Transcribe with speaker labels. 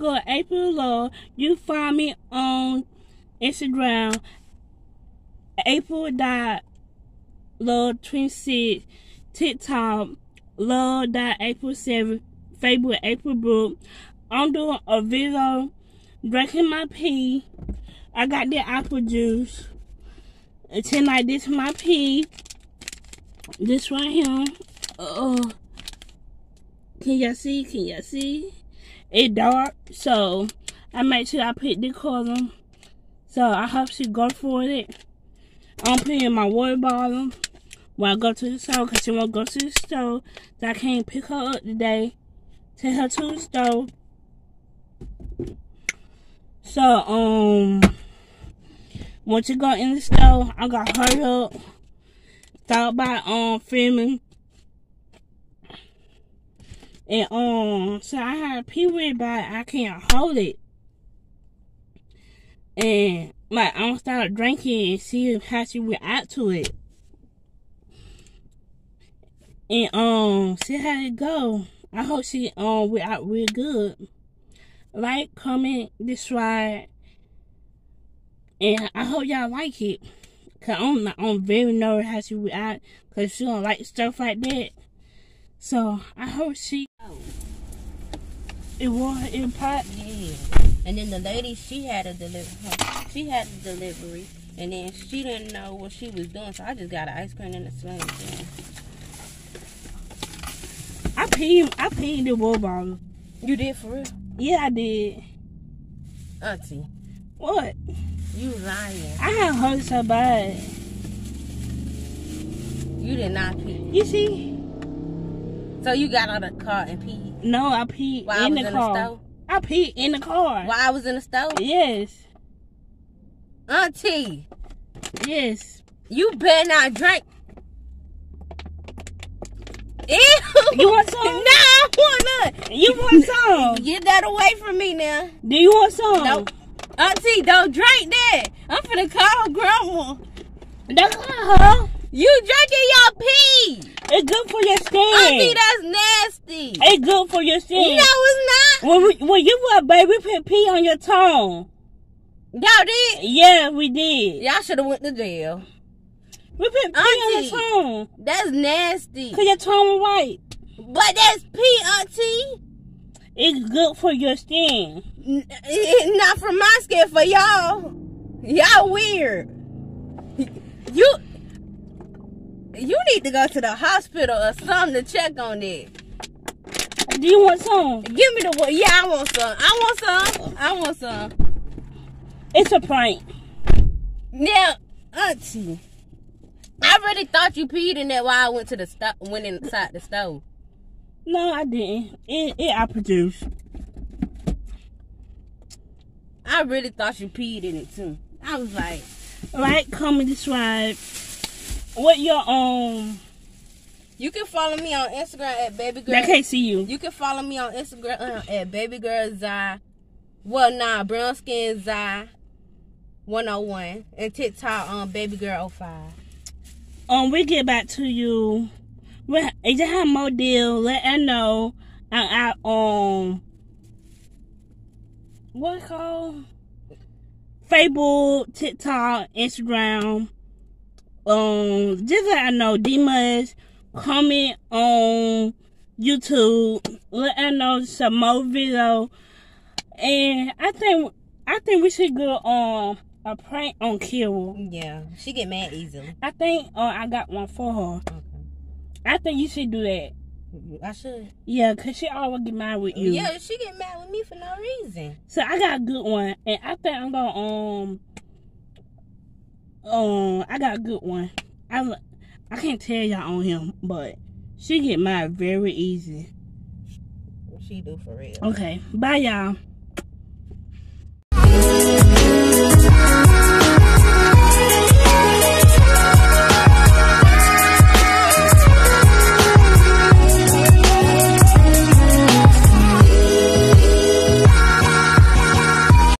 Speaker 1: girl April Love. You find me on Instagram, April dot Love twenty six, TikTok Love dot April seven, Facebook April Brook. I'm doing a video drinking my pee. I got the apple juice. Tonight this is my pee. This right here. Oh. Can y'all see? Can y'all see? It dark, so I make sure I put the color. So I hope she go for it. I'm putting my water bottle when I go to the store because she won't go to the store. So I can't pick her up today. Take her to the store. So, um, once you go in the store, I got hurry up. Start by um filming and um, so I had a period, but I can't hold it. And like I'm gonna start drinking and see how she react to it. And um, see how it go. I hope she um react real good. Like, comment, subscribe, and I hope y'all like it. Cause I'm I'm very nervous how she react. Cause she don't like stuff like that. So I hope she. It was in pot.
Speaker 2: Yeah. And then the lady, she had a delivery. She had a delivery, and then she didn't know what she was doing, so I just got an ice cream in the sling.
Speaker 1: I peed. I peed the water bottle.
Speaker 2: You did for real?
Speaker 1: Yeah, I did.
Speaker 2: Auntie.
Speaker 1: What?
Speaker 2: You lying.
Speaker 1: I have hurt so bad.
Speaker 2: You did not pee.
Speaker 1: You see?
Speaker 2: So you got out of the car and peed?
Speaker 1: No, I peed
Speaker 2: While
Speaker 1: in
Speaker 2: I was
Speaker 1: the
Speaker 2: in
Speaker 1: car.
Speaker 2: the stove?
Speaker 1: I peed in the car.
Speaker 2: While I was in the stove?
Speaker 1: Yes.
Speaker 2: Auntie,
Speaker 1: Yes.
Speaker 2: you better not drink. Ew.
Speaker 1: You want some?
Speaker 2: Nah, I want none.
Speaker 1: You want some?
Speaker 2: Get that away from me now.
Speaker 1: Do you want some?
Speaker 2: Nope. Auntie, don't drink that. I'm finna call grandma.
Speaker 1: That's not her.
Speaker 2: You drinking your pee.
Speaker 1: It's good for your skin.
Speaker 2: Auntie, that's nasty.
Speaker 1: It's good for your skin.
Speaker 2: No, it's not.
Speaker 1: When, we, when you were a baby, we put pee on your tongue.
Speaker 2: Y'all did?
Speaker 1: Yeah, we did.
Speaker 2: Y'all should have went to jail.
Speaker 1: We put pee on
Speaker 2: Auntie.
Speaker 1: your tongue.
Speaker 2: That's nasty.
Speaker 1: Cause your tongue was white.
Speaker 2: But that's pee, Auntie.
Speaker 1: It's good for your skin.
Speaker 2: N- Not for my skin, for y'all. Y'all weird. You you need to go to the hospital or something to check on it.
Speaker 1: Do you want some?
Speaker 2: Give me the one. Yeah, I want some. I want some. I want some.
Speaker 1: It's a prank.
Speaker 2: Now, Auntie, I really thought you peed in that while I went to the sto- went inside the stove.
Speaker 1: No, I didn't. It, it I produced.
Speaker 2: I really thought you peed in it too. I was like,
Speaker 1: Like, comment, subscribe. What your um?
Speaker 2: you can follow me on Instagram at baby girl.
Speaker 1: I can't see you.
Speaker 2: You can follow me on Instagram uh, at baby girl Zai. Well, nah, brown skin Zai 101 and TikTok on baby girl 05.
Speaker 1: Um, we get back to you. We if you have more deal, let us know. And I um, what it called? Facebook, TikTok, Instagram. Um, just let I know. Dimas, comment on YouTube. Let us know some more video. And I think I think we should go um a prank on Kira.
Speaker 2: Yeah, she get mad easily.
Speaker 1: I think uh, I got one for her.
Speaker 2: Okay.
Speaker 1: I think you should do that.
Speaker 2: I should.
Speaker 1: Yeah, cause she always get mad with you.
Speaker 2: Yeah, she get mad with me for no reason.
Speaker 1: So I got a good one, and I think I'm gonna um um I got a good one. I I can't tell y'all on him, but she get mad very easy.
Speaker 2: She do for real.
Speaker 1: Okay, bye y'all.